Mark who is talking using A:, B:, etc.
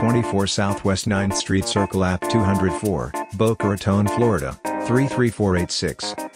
A: 24 Southwest 9th Street Circle App 204, Boca Raton, Florida, 33486.